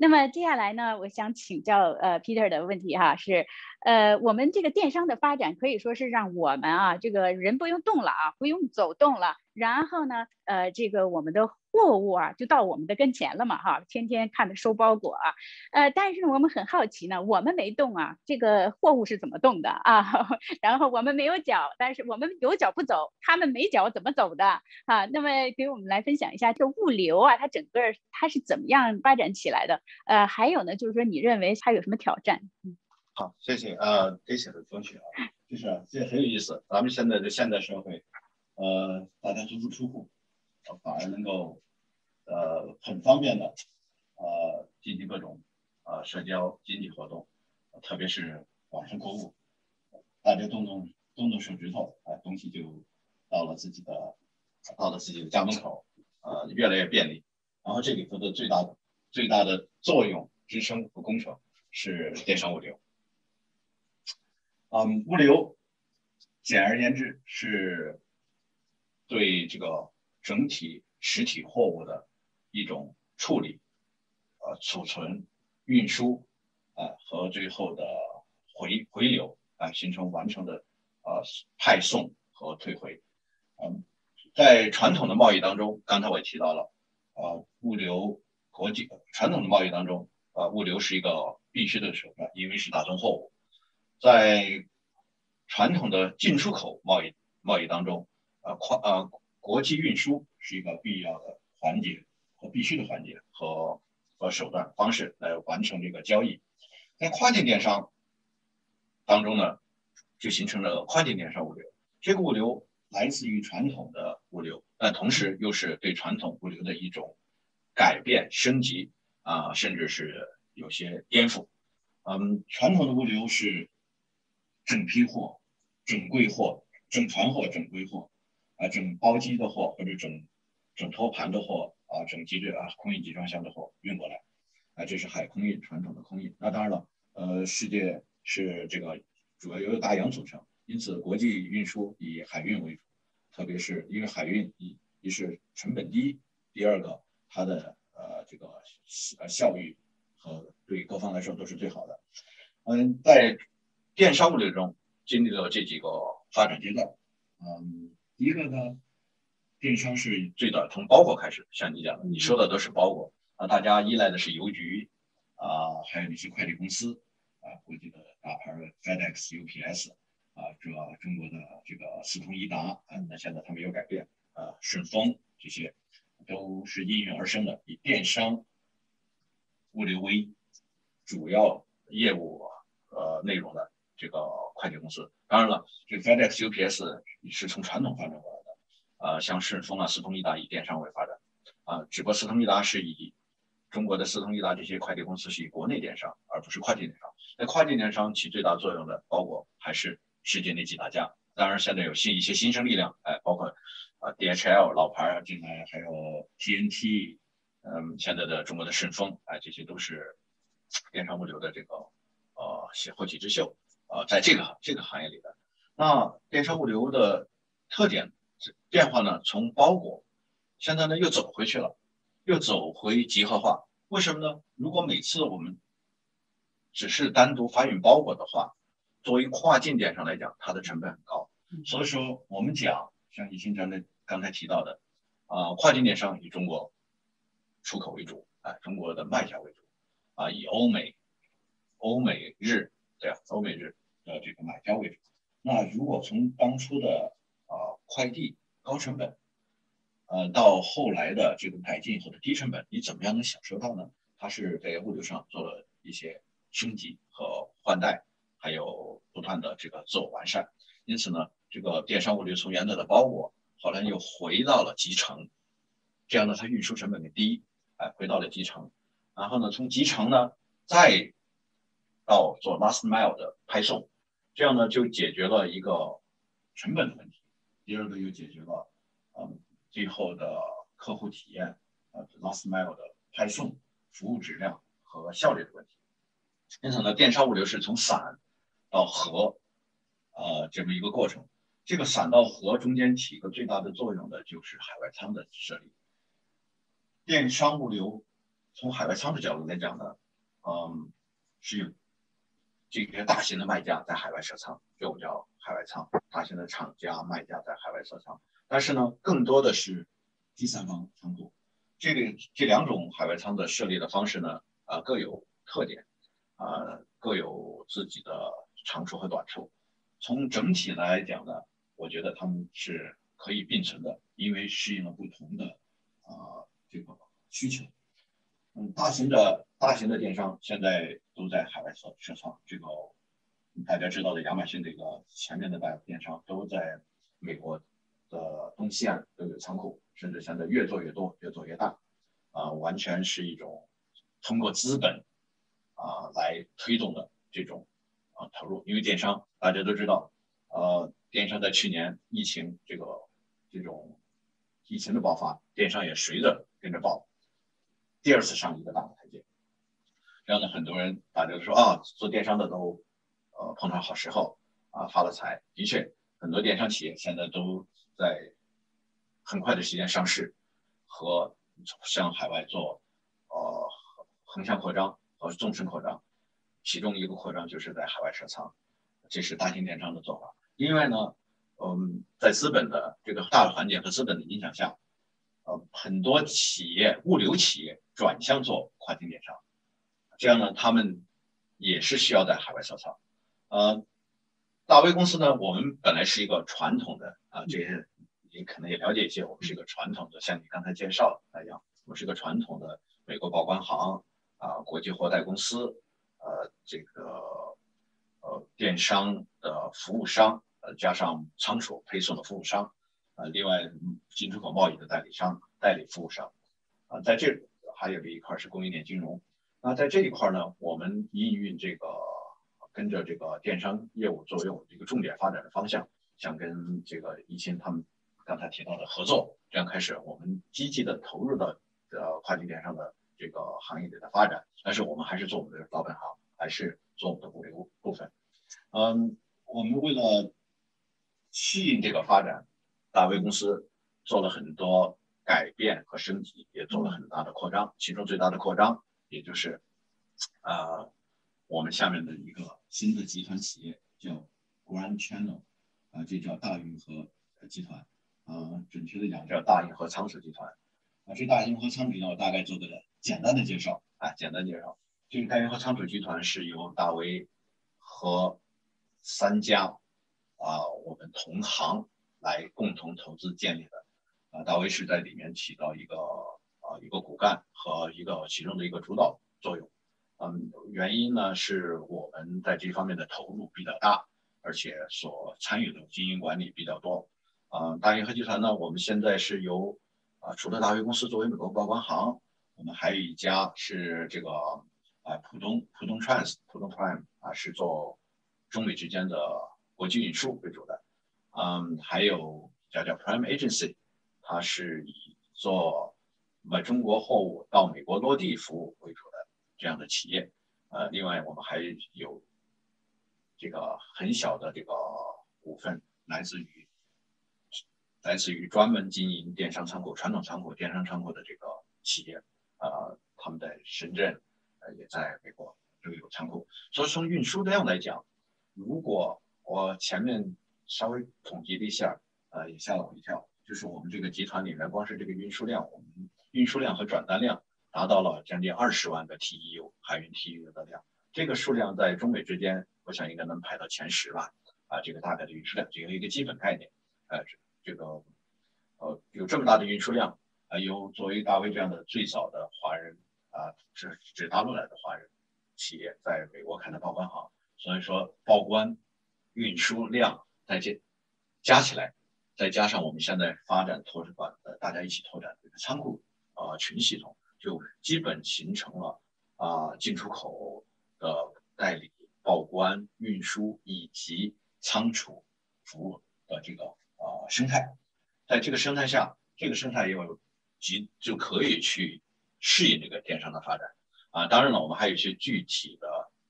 那么接下来呢，我想请教呃 Peter 的问题哈，是呃我们这个电商的发展可以说是让我们啊这个人不用动了啊，不用走动了，然后呢呃这个我们的货物啊就到我们的跟前了嘛哈，天天看着收包裹啊，呃但是我们很好奇呢，我们没动啊，这个货物是怎么动的啊？然后我们没有脚，但是我们有脚不走，他们没脚怎么走的啊？那么给我们来分享一下这物流啊，它整个它是怎么样发展起来的？呃，还有呢，就是说你认为它有什么挑战？嗯，好，谢谢呃，谢谢的同学啊，就是这很有意思，咱们现在的现代社会，呃，大家足不出户，反而能够呃很方便的呃进行各种呃社交经济活动，特别是网上购物，大家动动动动手指头，啊，东西就到了自己的到了自己的家门口，呃，越来越便利。然后这里头的最大的最大的作用支撑和工程是电商物流。嗯，物流简而言之是对这个整体实体货物的一种处理、呃储存、运输，啊和最后的回回流啊形成完成的呃派送和退回。嗯，在传统的贸易当中，刚才我也提到了。啊，物流国际传统的贸易当中，啊，物流是一个必须的手段，因为是大宗货物。在传统的进出口贸易贸易当中，啊，跨啊国际运输是一个必要的环节和必须的环节和和手段方式来完成这个交易。在跨境电商当中呢，就形成了跨境电商物流。这个物流来自于传统的物流。但同时又是对传统物流的一种改变、升级啊，甚至是有些颠覆。嗯，传统的物流是整批货、整柜货、整船货、整柜货啊，整包机的货或者整整托盘的货啊，整机的啊空运集装箱的货运过来啊，这是海空运传统的空运。那当然了，呃，世界是这个主要由大洋组成，因此国际运输以海运为主。特别是因为海运一一是成本低，第二个它的呃这个呃效率和对各方来说都是最好的。嗯，在电商物流中经历了这几个发展阶段。嗯，一个呢，电商是最早从包裹开始，像你讲的，你说的都是包裹啊，大家依赖的是邮局啊，还有那些快递公司啊，国际的大牌的 FedEx、UPS。啊，这中国的这个四通一达啊，那现在它没有改变啊，顺丰这些都是应运而生的，以电商物流为主要业务呃内容的这个快递公司。当然了，这 FedEx、UPS 是从传统发展过来的，呃，像顺丰啊、四通一达以电商为发展啊，只不过四通一达是以中国的四通一达这些快递公司是以国内电商，而不是跨境电商。那跨境电商起最大作用的，包括还是。世界那几大家，当然现在有新一些新生力量，哎，包括啊 DHL 老牌儿进来，还有 TNT，嗯，现在的中国的顺丰，哎，这些都是电商物流的这个呃后起之秀，呃，在这个这个行业里边，那电商物流的特点变化呢，从包裹现在呢又走回去了，又走回集合化，为什么呢？如果每次我们只是单独发运包裹的话，作为跨境电商来讲，它的成本很高，所以说我们讲像易新真的刚才提到的，啊，跨境电商以中国出口为主，啊，中国的卖家为主，啊，以欧美、欧美日对啊，欧美日的这个买家为主。那如果从当初的啊快递高成本，呃，到后来的这个改进或者低成本，你怎么样能享受到呢？它是在物流上做了一些升级和换代。还有不断的这个自我完善，因此呢，这个电商物流从原来的包裹，后来又回到了集成，这样呢，它运输成本更低，哎，回到了集成，然后呢，从集成呢，再到做 last mile 的派送，这样呢，就解决了一个成本的问题，第二个又解决了，嗯，最后的客户体验，呃，last mile 的派送服务质量和效率的问题，因此呢，电商物流是从散。到合，呃，这么一个过程，这个散到合中间起一个最大的作用的就是海外仓的设立。电商物流从海外仓的角度来讲呢，嗯，是有这些大型的卖家在海外设仓，这我们叫海外仓，大型的厂家卖家在海外设仓。但是呢，更多的是第三方仓库。这个这两种海外仓的设立的方式呢，啊，各有特点，啊，各有自己的长处和短处。从整体来讲呢，我觉得他们是可以并存的，因为适应了不同的啊这个需求。嗯，大型的大型的电商现在都在海外设设仓，这个大家知道的亚马逊这个前面的大电商都在美国的东西岸都有仓库，甚至现在越做越多，越做越大，啊，完全是一种通过资本啊来推动的这种。啊，投入，因为电商大家都知道，呃，电商在去年疫情这个这种疫情的爆发，电商也随着跟着爆，第二次上一个大的台阶。这样的很多人大家都说啊，做电商的都呃碰上好时候啊发了财。的确，很多电商企业现在都在很快的时间上市和向海外做呃横向扩张和纵深扩张。其中一个扩张就是在海外设仓，这是大型电商的做法。另外呢，嗯，在资本的这个大的环境和资本的影响下，呃，很多企业物流企业转向做跨境电商，这样呢，他们也是需要在海外设仓。呃，大 V 公司呢，我们本来是一个传统的啊，这些你可能也了解一些，我们是一个传统的，像你刚才介绍的那样，我们是个传统的美国报关行啊，国际货代公司。呃，这个呃，电商的服务商，呃，加上仓储配送的服务商，呃，另外进出口贸易的代理商、代理服务商，啊，在这还有这一块是供应链金融。那在这一块呢，我们应运这个跟着这个电商业务作为我们一个重点发展的方向，想跟这个一清他们刚才提到的合作，这样开始我们积极的投入到呃跨境电商的。这个行业里的发展，但是我们还是做我们的老本行，还是做我们的物流部分。嗯，我们为了吸引这个发展，大 V 公司做了很多改变和升级，也做了很大的扩张。其中最大的扩张，也就是啊，我们下面的一个新的集团企业叫 Grand Channel，啊，这叫大运河集团，啊，准确的讲叫大运河仓储集团。啊，这大运河仓储集团我大概做个。简单的介绍啊，简单介绍，这个大运河仓储集团是由大威和三家啊我们同行来共同投资建立的啊，大卫是在里面起到一个啊一个骨干和一个其中的一个主导作用。嗯，原因呢是我们在这方面的投入比较大，而且所参与的经营管理比较多。啊，大运河集团呢，我们现在是由啊除了大威公司作为美国报关行。我们还有一家是这个啊，浦东浦东 Trans 浦东 Prime 啊，是做中美之间的国际运输为主的。嗯，还有叫叫 Prime Agency，它是以做买中国货物到美国落地服务为主的这样的企业。呃，另外我们还有这个很小的这个股份来自于来自于专门经营电商仓库、传统仓库、电商仓库的这个企业。呃，他们在深圳，呃，也在美国都有仓库。所以从运输量来讲，如果我前面稍微统计了一下，呃，也吓了我一跳，就是我们这个集团里面，光是这个运输量，我们运输量和转单量达到了将近二十万个 TEU 海运 TEU 的量。这个数量在中美之间，我想应该能排到前十吧。啊，这个大概的运输量，这个一个基本概念。呃，这个呃有这么大的运输量。啊，有作为大卫这样的最早的华人啊，是指大陆来的华人企业，在美国开的报关行，所以说报关运输量再见加起来，再加上我们现在发展拓展的大家一起拓展这个仓库啊群系统，就基本形成了啊进出口的代理、报关、运输以及仓储服务的这个啊生态，在这个生态下，这个生态也有。及就可以去适应这个电商的发展啊，当然了，我们还有一些具体的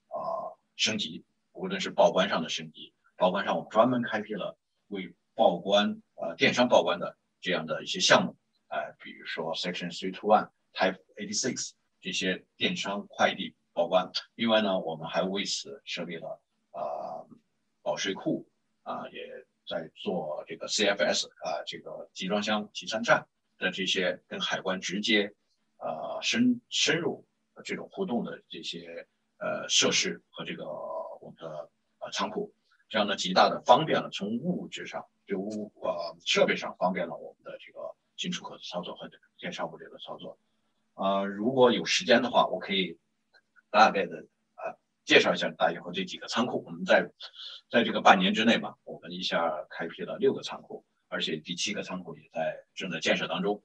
啊升级，无论是报关上的升级，报关上我们专门开辟了为报关呃电商报关的这样的一些项目，呃，比如说 Section Three Two One Type Eighty Six 这些电商快递报关。另外呢，我们还为此设立了啊保税库啊，也在做这个 CFS 啊这个集装箱集散站的这些跟海关直接呃深深入这种互动的这些呃设施和这个我们的呃仓库，这样呢极大的方便了从物质上就物呃设备上方便了我们的这个进出口的操作和这个电商物流的操作。啊，如果有时间的话，我可以大概的啊介绍一下大以后这几个仓库。我们在在这个半年之内吧，我们一下开辟了六个仓库，而且第七个仓库也在正在建设当中。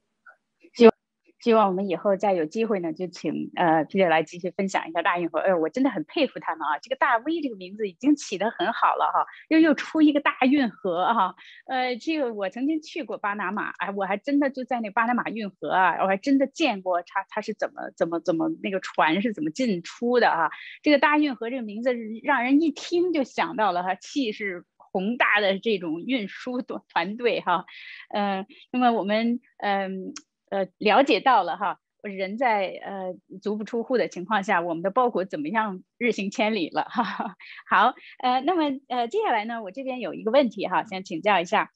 希望我们以后再有机会呢，就请呃 Peter 来继续分享一下大运河。哎，我真的很佩服他们啊！这个大 V 这个名字已经起得很好了哈，又又出一个大运河哈。呃，这个我曾经去过巴拿马，哎，我还真的就在那巴拿马运河啊，我还真的见过它，它是怎么怎么怎么那个船是怎么进出的哈。这个大运河这个名字让人一听就想到了哈，气势宏大的这种运输团团队哈。嗯，那么我们嗯。呃了解到了哈，人在呃足不出户的情况下，我们的包裹怎么样日行千里了哈。好，呃，那么呃接下来呢，我这边有一个问题哈，想请教一下。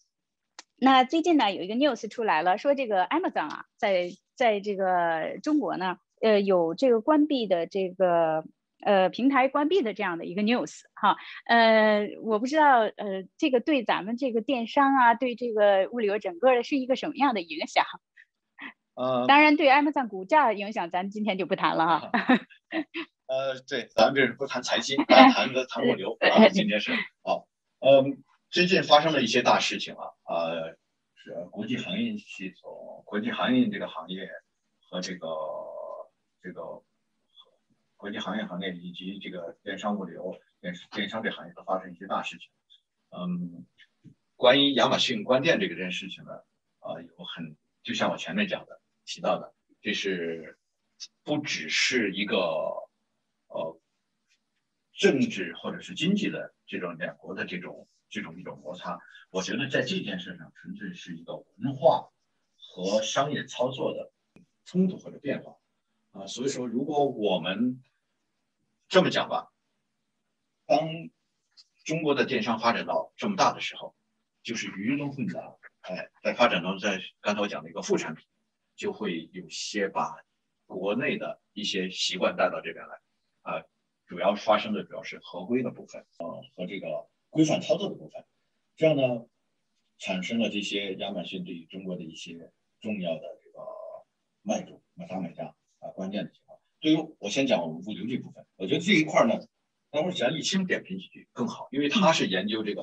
那最近呢有一个 news 出来了，说这个 Amazon 啊，在在这个中国呢，呃有这个关闭的这个呃平台关闭的这样的一个 news 哈。呃，我不知道呃这个对咱们这个电商啊，对这个物流整个的是一个什么样的影响？呃，当然，对 Amazon 股价的影响，咱今天就不谈了哈。呃，对，咱们这是不谈财经，谈个谈物流啊。今天是好，嗯，最近发生了一些大事情啊，呃，是国际航运系统、国际航运这个行业和这个这个国际航运行业以及这个电商物流、电电商这行业都发生一些大事情。嗯，关于亚马逊关店这个件事情呢，啊，有很就像我前面讲的。提到的，这是不只是一个呃政治或者是经济的这种两国的这种这种一种摩擦。我觉得在这件事上，纯粹是一个文化和商业操作的冲突或者变化啊。所以说，如果我们这么讲吧，当中国的电商发展到这么大的时候，就是鱼龙混杂，哎，在发展中，在刚才我讲的一个副产品。就会有些把国内的一些习惯带到这边来，啊，主要发生的主要是合规的部分，啊和这个规范操作的部分，这样呢，产生了这些亚马逊对于中国的一些重要的这个卖主、大买家啊关键的情况。对于我先讲我们物流这部分，我觉得这一块呢，待会儿让易清点评几句更好，因为他是研究这个，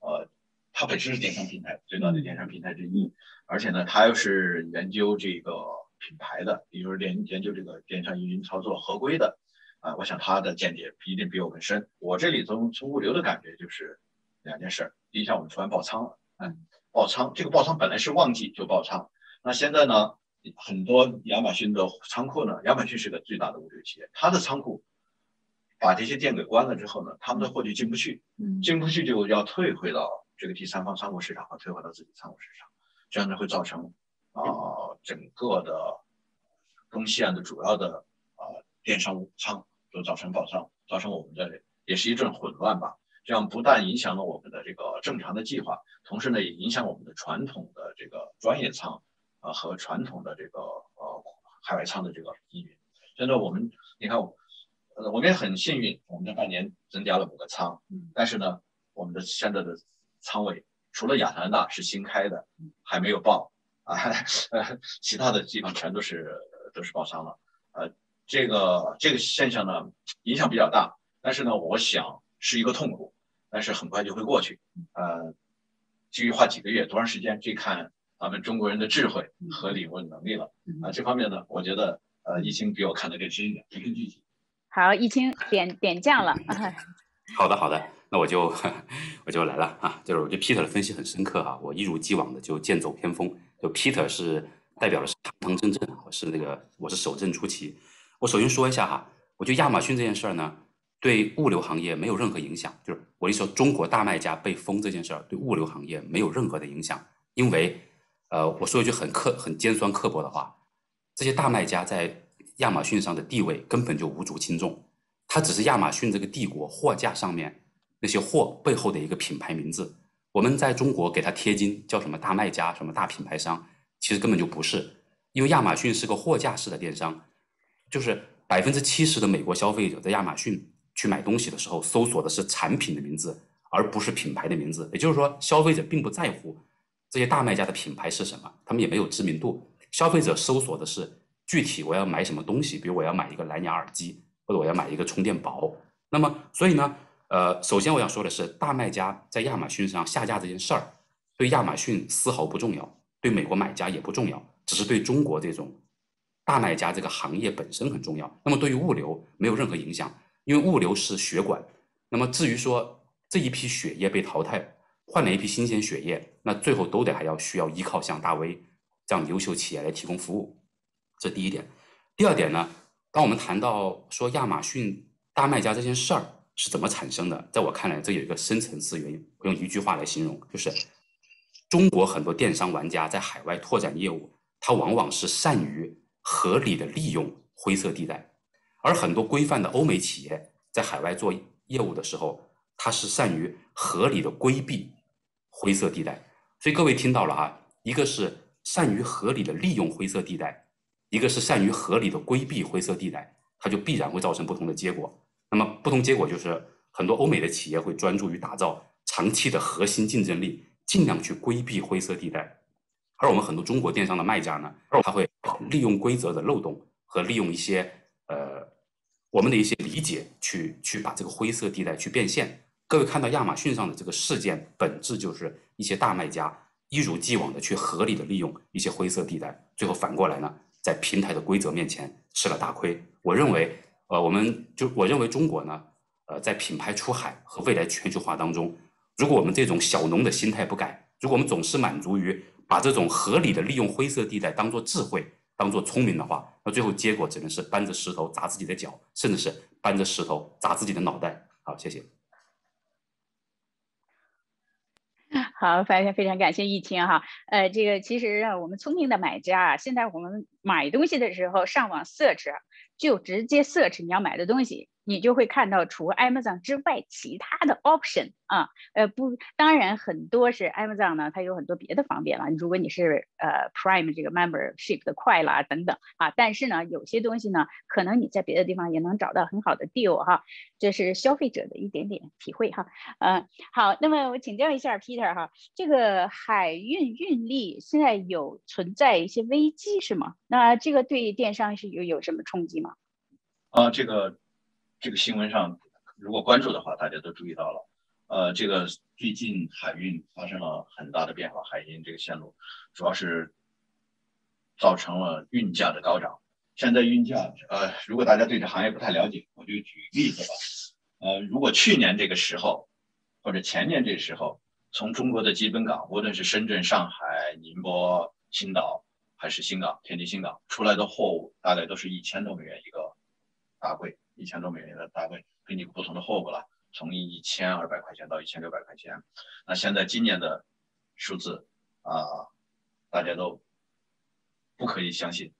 呃。它本身是电商平台最大的电商平台之一，而且呢，他又是研究这个品牌的，也就是研研究这个电商运营操作合规的，啊，我想他的见解一定比我更深。我这里从从物流的感觉就是两件事：第一，项我们突然爆仓了，嗯，爆仓，这个爆仓本来是旺季就爆仓，那现在呢，很多亚马逊的仓库呢，亚马逊是个最大的物流企业，它的仓库把这些店给关了之后呢，他们的货就进不去，进不去就要退回到。这个第三方仓库市场和退回到自己仓库市场，这样呢会造成啊整个的东西岸的主要的啊电商仓都造成爆仓，造成我们的也是一阵混乱吧。这样不但影响了我们的这个正常的计划，同时呢也影响我们的传统的这个专业仓啊和传统的这个呃海外仓的这个运营。现在我们你看，呃我们也很幸运，我们这半年增加了五个仓，嗯但是呢我们的现在的仓位除了亚特兰大是新开的，还没有爆啊，其他的地方全都是都是爆仓了。呃，这个这个现象呢影响比较大，但是呢，我想是一个痛苦，但是很快就会过去。呃，至于花几个月多长时间，这看咱们中国人的智慧和理论能力了。啊，这方面呢，我觉得呃，易清比我看得更深一点，更具体。好，易清点点将了。好的，好的。那我就我就来了啊，就是我觉得 Peter 的分析很深刻哈，我一如既往的就剑走偏锋。就 Peter 是代表的是堂堂正正，我是那个我是守正出奇。我首先说一下哈，我觉得亚马逊这件事儿呢，对物流行业没有任何影响。就是我一说中国大卖家被封这件事儿，对物流行业没有任何的影响，因为呃，我说一句很刻很尖酸刻薄的话，这些大卖家在亚马逊上的地位根本就无足轻重，它只是亚马逊这个帝国货架上面那些货背后的一个品牌名字。我们在中国给它贴金叫什么大卖家、什么大品牌商，其实根本就不是，因为亚马逊是个货架式的电商，就是百分之七十的美国消费者在亚马逊去买东西的时候，搜索的是产品的名字，而不是品牌的名字。也就是说，消费者并不在乎这些大卖家的品牌是什么，他们也没有知名度。消费者搜索的是具体我要买什么东西，比如我要买一个蓝牙耳机，或者我要买一个充电宝。那么，所以呢？呃，首先我想说的是，大卖家在亚马逊上下架这件事儿，对亚马逊丝毫不重要，对美国买家也不重要，只是对中国这种大卖家这个行业本身很重要。那么对于物流没有任何影响，因为物流是血管。那么至于说这一批血液被淘汰，换了一批新鲜血液，那最后都得还要需要依靠像大 V 这样优秀企业来提供服务。这第一点。第二点呢，当我们谈到说亚马逊大卖家这件事儿。是怎么产生的？在我看来，这有一个深层次原因。我用一句话来形容，就是中国很多电商玩家在海外拓展业务，他往往是善于合理的利用灰色地带，而很多规范的欧美企业在海外做业务的时候，他是善于合理的规避灰色地带。所以各位听到了啊，一个是善于合理的利用灰色地带，一个是善于合理的规避灰色地带，它就必然会造成不同的结果。那么不同结果就是很多欧美的企业会专注于打造长期的核心竞争力，尽量去规避灰色地带，而我们很多中国电商的卖家呢，他会利用规则的漏洞和利用一些呃我们的一些理解去去把这个灰色地带去变现。各位看到亚马逊上的这个事件，本质就是一些大卖家一如既往的去合理的利用一些灰色地带，最后反过来呢，在平台的规则面前吃了大亏。我认为。呃，我们就我认为中国呢，呃，在品牌出海和未来全球化当中，如果我们这种小农的心态不改，如果我们总是满足于把这种合理的利用灰色地带当做智慧、当做聪明的话，那最后结果只能是搬着石头砸自己的脚，甚至是搬着石头砸自己的脑袋。好，谢谢。好，非常非常感谢易清哈。呃，这个其实啊我们聪明的买家啊，现在我们买东西的时候上网 search。就直接 search 你要买的东西。你就会看到除 Amazon 之外其他的 option 啊，呃不，当然很多是 Amazon 呢，它有很多别的方便了。如果你是呃 Prime 这个 membership 的快啦等等啊，但是呢，有些东西呢，可能你在别的地方也能找到很好的 deal 哈，这是消费者的一点点体会哈。嗯，好，那么我请教一下 Peter 哈，这个海运运力现在有存在一些危机是吗？那这个对电商是有有什么冲击吗？啊，这个。这个新闻上，如果关注的话，大家都注意到了。呃，这个最近海运发生了很大的变化，海运这个线路主要是造成了运价的高涨。现在运价，呃，如果大家对这行业不太了解，我就举例子吧。呃，如果去年这个时候，或者前年这时候，从中国的基本港，无论是深圳、上海、宁波、青岛，还是新港、天津新港出来的货物，大概都是一千多美元一个大柜。一千多美元的大概给你不同的货物了，从一千二百块钱到一千六百块钱。那现在今年的数字啊，大家都不可以相信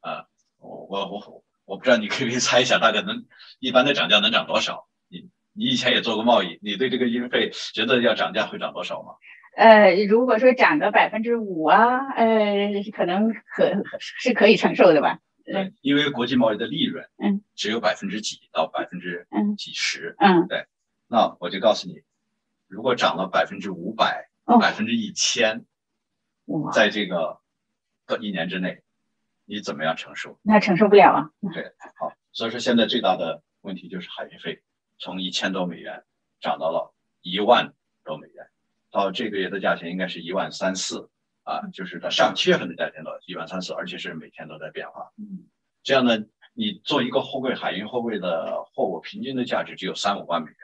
啊！我我我我不知道，你可以猜一下，大概能一般的涨价能涨多少？你你以前也做过贸易，你对这个运费觉得要涨价会涨多少吗？呃，如果说涨个百分之五啊，呃，可能可是可以承受的吧。对，因为国际贸易的利润，嗯，只有百分之几到百分之嗯几十，嗯，对，那我就告诉你，如果涨了百分之五百，百分之一千，在这个个一年之内，你怎么样承受？那承受不了啊。对，好，所以说现在最大的问题就是海运费从一千多美元涨到了一万多美元，到这个月的价钱应该是一万三四。啊，就是它上七月份的价钱到一万三四，而且是每天都在变化。嗯，这样呢，你做一个货柜海运货柜的货物，平均的价值只有三五万美元。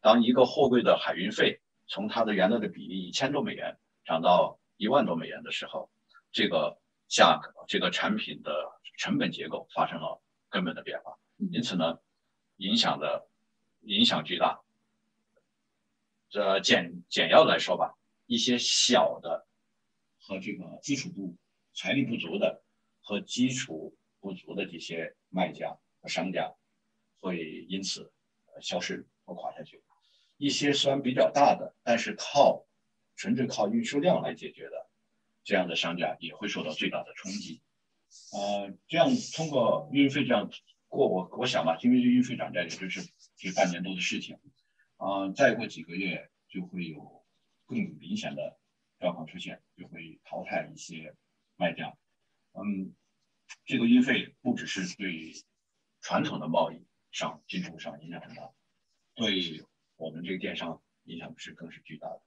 当一个货柜的海运费从它的原来的比例一千多美元涨到一万多美元的时候，这个价格、这个产品的成本结构发生了根本的变化。因此呢，影响的影响巨大。这简简要来说吧，一些小的。和这个基础不财力不足的和基础不足的这些卖家和商家会因此消失或垮下去。一些虽然比较大的，但是靠纯粹靠运输量来解决的这样的商家也会受到最大的冲击。呃，这样通过运费这样过，我我想吧，因为这运费涨价也就是这半年多的事情，啊，再过几个月就会有更明显的状况出现，就会淘汰一些卖家。嗯，这个运费不只是对传统的贸易上进出上影响很大，对我们这个电商影响是更是巨大的。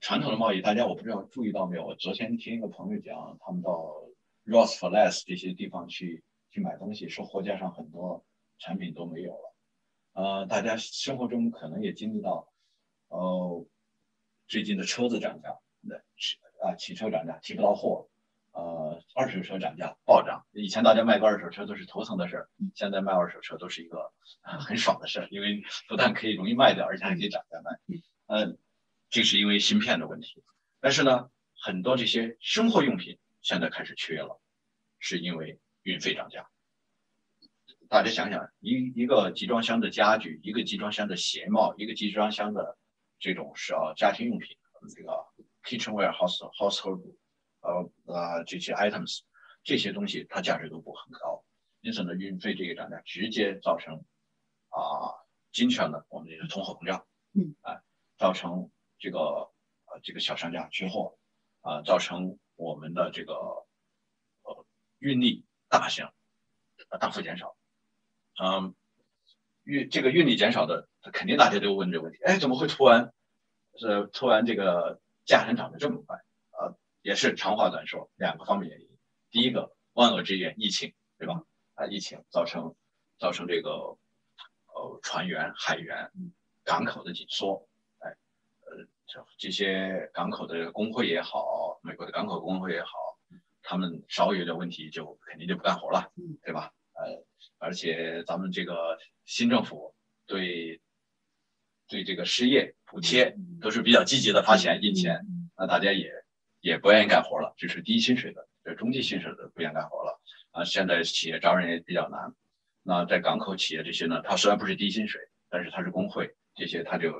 传统的贸易，大家我不知道注意到没有？我昨天听一个朋友讲，他们到 Ross for Less 这些地方去去买东西，说货架上很多产品都没有了。呃，大家生活中可能也经历到，呃，最近的车子涨价，那啊汽车涨价，提不到货。呃，二手车涨价暴涨，以前大家卖个二手车都是头疼的事儿，现在卖二手车都是一个 很爽的事儿，因为不但可以容易卖掉，而且还可以涨价卖。嗯，这是因为芯片的问题，但是呢，很多这些生活用品现在开始缺了，是因为运费涨价。大家想想，一一个集装箱的家具，一个集装箱的鞋帽，一个集装箱的这种是啊家庭用品，这个 kitchenware house household。呃呃，这些 items 这些东西它价值都不很高，因此呢，运费这个涨价直接造成啊，经济上的我们这个通货膨胀，嗯，啊，造成这个呃这个小商家缺货，啊，造成我们的这个呃运力大项大幅减少，嗯，运这个运力减少的，肯定大家都问这个问题，哎，怎么会突然是突然这个价钱涨得这么快？呃也是长话短说，两个方面原因。第一个，万恶之源，疫情，对吧？啊，疫情造成造成这个呃船员、海员、港口的紧缩，哎，呃，这这些港口的工会也好，美国的港口工会也好，他们稍微有点问题就肯定就不干活了，对吧？呃，而且咱们这个新政府对对这个失业补贴都是比较积极的发钱印钱，那大家也。也不愿意干活了，就是低薪水的、这中低薪水的不愿意干活了啊。现在企业招人也比较难。那在港口企业这些呢，它虽然不是低薪水，但是它是工会，这些它就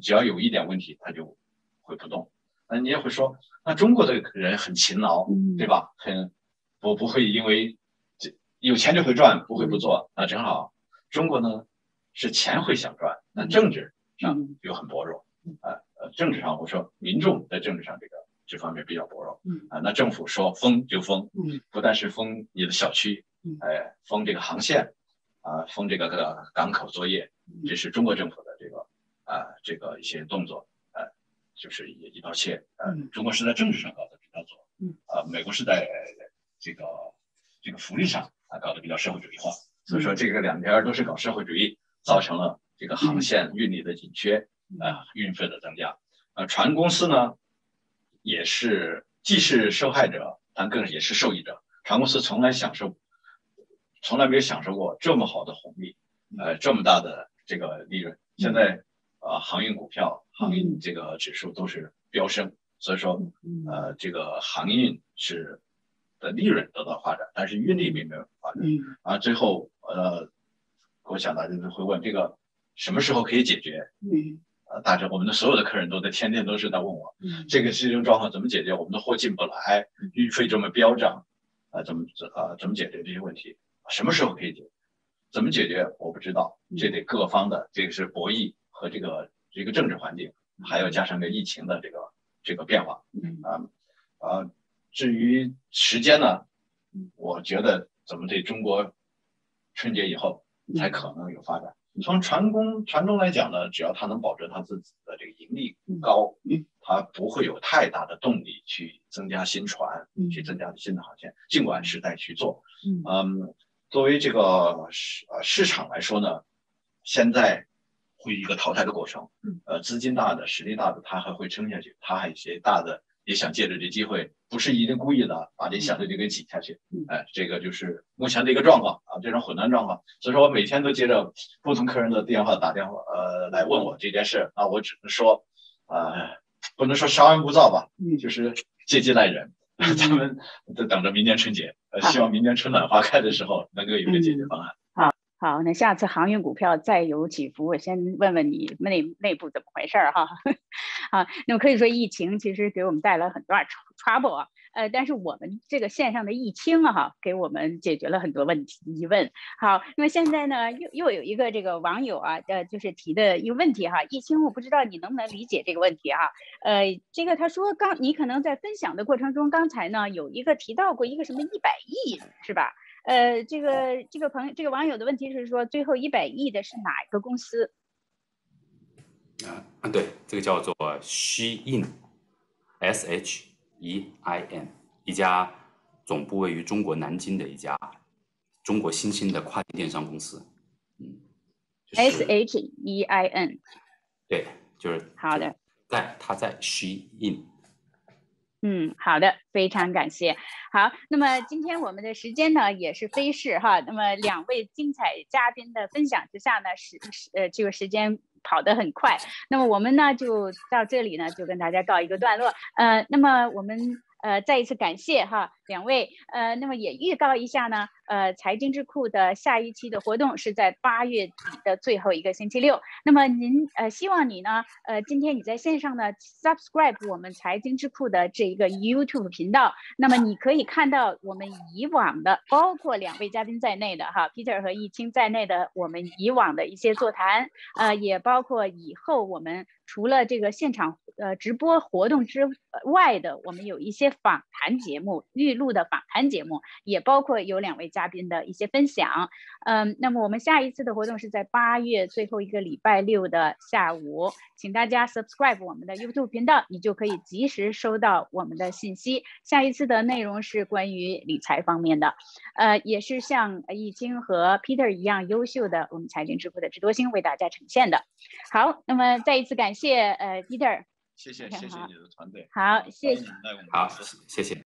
只要有一点问题，它就会不动。那你也会说，那中国的人很勤劳，对吧？很不不会因为这有钱就会赚，不会不做。那正好，中国呢是钱会想赚，那政治上又很薄弱啊。呃，政治上我说民众在政治上这个。这方面比较薄弱，嗯。啊，那政府说封就封，嗯，不但是封你的小区，嗯，哎，封这个航线，啊，封这个个港口作业，这是中国政府的这个啊这个一些动作，呃，就是一一刀切，呃，中国是在政治上搞得比较左，嗯，啊，美国是在这个这个福利上啊搞得比较社会主义化，所以说这个两边都是搞社会主义，造成了这个航线运力的紧缺，啊，运费的增加，呃，船公司呢？也是既是受害者，但更也是受益者。船公司从来享受，从来没有享受过这么好的红利，呃，这么大的这个利润。现在，呃，航运股票、航运这个指数都是飙升，所以说，呃，这个航运是的利润得到发展，但是运力并没有发展。啊，最后，呃，我想大家都会问这个什么时候可以解决？呃，大家，我们的所有的客人都在天天都是在问我，这个这种状况怎么解决？我们的货进不来，运费这么飙涨，啊，怎么怎啊怎么解决这些问题？什么时候可以解决？怎么解决？我不知道，这得各方的这个是博弈和这个这个政治环境，还要加上个疫情的这个这个变化，啊啊，至于时间呢，我觉得怎么对中国春节以后才可能有发展。从船工船东来讲呢，只要他能保证他自己的这个盈利高，他不会有太大的动力去增加新船，去增加新的航线，尽管是在去做。嗯，作为这个市呃市场来说呢，现在会一个淘汰的过程。呃，资金大的、实力大的，他还会撑下去，他还有一些大的。也想借着这机会，不是一定故意的，把这小的就给挤下去。哎，这个就是目前的一个状况啊，这种混乱状况。所以说我每天都接着不同客人的电话打电话，呃，来问我这件事。啊我只能说，呃，不能说稍安勿躁吧，就是借机待人。咱们在等着明年春节，呃，希望明年春暖花开的时候能够有个解决方案。好，好，那下次航运股票再有起伏，我先问问你内内部怎么回事儿哈。好，那么可以说疫情其实给我们带来很多 trouble 啊。呃，但是我们这个线上的易清啊，哈，给我们解决了很多问题疑问。好，那么现在呢，又又有一个这个网友啊，呃，就是提的一个问题哈，易清，我不知道你能不能理解这个问题哈。呃，这个他说刚你可能在分享的过程中，刚才呢有一个提到过一个什么一百亿是吧？呃，这个这个朋友这个网友的问题是说，最后一百亿的是哪一个公司？啊，对，这个叫做 Shein，S H。E I N 一家总部位于中国南京的一家中国新兴的跨境电商公司，嗯，S H E I N，对，就是好的，在它在 Shein，嗯，好的，非常感谢。好，那么今天我们的时间呢也是飞逝哈，那么两位精彩嘉宾的分享之下呢，时呃这个时间。跑得很快，那么我们呢就到这里呢，就跟大家告一个段落。呃，那么我们。呃，再一次感谢哈两位，呃，那么也预告一下呢，呃，财经智库的下一期的活动是在八月底的最后一个星期六。那么您呃，希望你呢，呃，今天你在线上呢，subscribe 我们财经智库的这一个 YouTube 频道，那么你可以看到我们以往的，包括两位嘉宾在内的哈，Peter 和易清在内的我们以往的一些座谈，呃，也包括以后我们。除了这个现场呃直播活动之外的，我们有一些访谈节目，预录的访谈节目，也包括有两位嘉宾的一些分享。嗯，那么我们下一次的活动是在八月最后一个礼拜六的下午，请大家 subscribe 我们的 YouTube 频道，你就可以及时收到我们的信息。下一次的内容是关于理财方面的，呃，也是像易清和 Peter 一样优秀的我们财经智库的智多星为大家呈现的。好，那么再一次感谢。谢呃，Peter，谢谢谢谢你的团队，好，谢谢，好，谢谢。